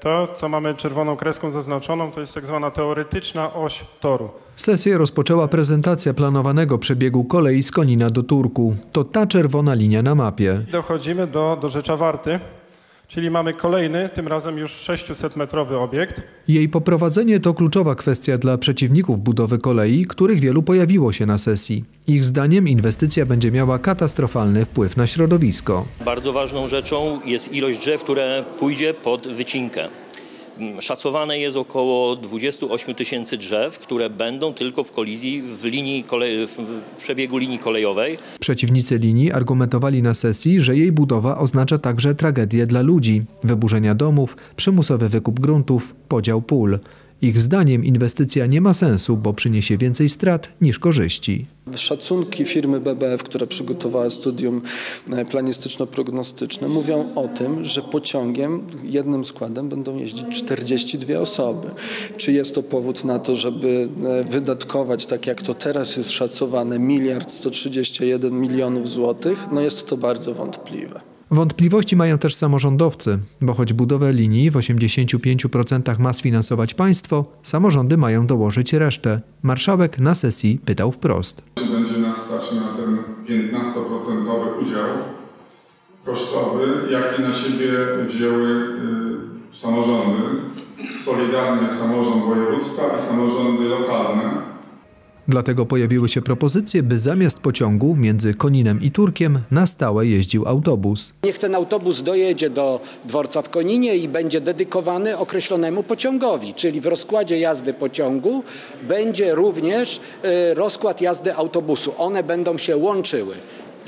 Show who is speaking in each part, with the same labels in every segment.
Speaker 1: to, co mamy czerwoną kreską zaznaczoną, to jest tak zwana teoretyczna oś toru.
Speaker 2: Sesję rozpoczęła prezentacja planowanego przebiegu kolei z Konina do Turku. To ta czerwona linia na mapie.
Speaker 1: Dochodzimy do, do Rzecza Warty, czyli mamy kolejny, tym razem już 600-metrowy obiekt.
Speaker 2: Jej poprowadzenie to kluczowa kwestia dla przeciwników budowy kolei, których wielu pojawiło się na sesji. Ich zdaniem inwestycja będzie miała katastrofalny wpływ na środowisko.
Speaker 3: Bardzo ważną rzeczą jest ilość drzew, które pójdzie pod wycinkę. Mm, Szacowane jest około 28 tysięcy drzew, które będą tylko w kolizji w, linii w przebiegu linii kolejowej.
Speaker 2: Przeciwnicy linii argumentowali na sesji, że jej budowa oznacza także tragedię dla ludzi, wyburzenia domów, przymusowy wykup gruntów, podział pól. Ich zdaniem inwestycja nie ma sensu, bo przyniesie więcej strat niż korzyści.
Speaker 4: Szacunki firmy BBF, która przygotowała studium e, planistyczno-prognostyczne, mówią o tym, że pociągiem jednym składem będą jeździć 42 osoby. Czy jest to powód na to, żeby e, wydatkować, tak jak to teraz jest szacowane, miliard 131 milionów złotych? No jest to bardzo wątpliwe.
Speaker 2: Wątpliwości mają też samorządowcy, bo choć budowę linii w 85% ma sfinansować państwo, samorządy mają dołożyć resztę. Marszałek na sesji pytał wprost.
Speaker 5: Będzie nas stać na ten 15% udział kosztowy, jaki na siebie wzięły y, samorządy, solidarnie samorząd województwa i samorządy lokalne.
Speaker 2: Dlatego pojawiły się propozycje, by zamiast pociągu między Koninem i Turkiem na stałe jeździł autobus.
Speaker 6: Niech ten autobus dojedzie do dworca w Koninie i będzie dedykowany określonemu pociągowi, czyli w rozkładzie jazdy pociągu będzie również e, rozkład jazdy autobusu. One będą się łączyły.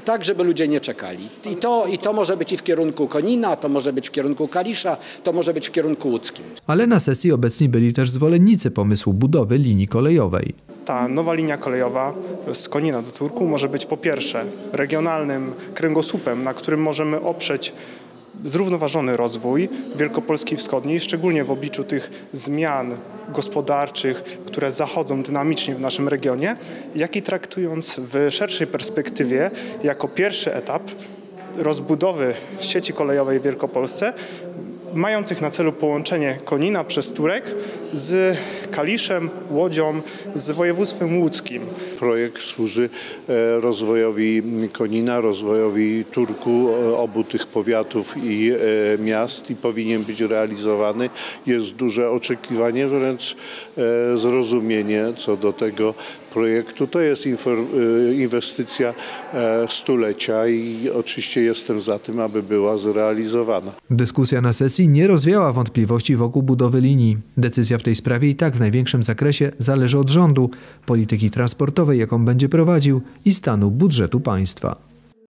Speaker 6: Tak, żeby ludzie nie czekali. I to, I to może być i w kierunku Konina, to może być w kierunku Kalisza, to może być w kierunku łódzkim.
Speaker 2: Ale na sesji obecni byli też zwolennicy pomysłu budowy linii kolejowej.
Speaker 7: Ta nowa linia kolejowa z Konina do Turku może być po pierwsze regionalnym kręgosłupem, na którym możemy oprzeć zrównoważony rozwój Wielkopolski Wschodniej, szczególnie w obliczu tych zmian gospodarczych, które zachodzą dynamicznie w naszym regionie, jak i traktując w szerszej perspektywie jako pierwszy etap rozbudowy sieci kolejowej w Wielkopolsce, mających na celu połączenie Konina przez Turek z Kaliszem, Łodzią, z województwem łódzkim.
Speaker 8: Projekt służy e, rozwojowi Konina, rozwojowi Turku, e, obu tych powiatów i e, miast i powinien być realizowany. Jest duże oczekiwanie, wręcz zrozumienie co do tego projektu. To jest inwestycja stulecia i oczywiście jestem za tym, aby była zrealizowana.
Speaker 2: Dyskusja na sesji nie rozwiała wątpliwości wokół budowy linii. Decyzja w tej sprawie i tak w największym zakresie zależy od rządu, polityki transportowej, jaką będzie prowadził i stanu budżetu państwa.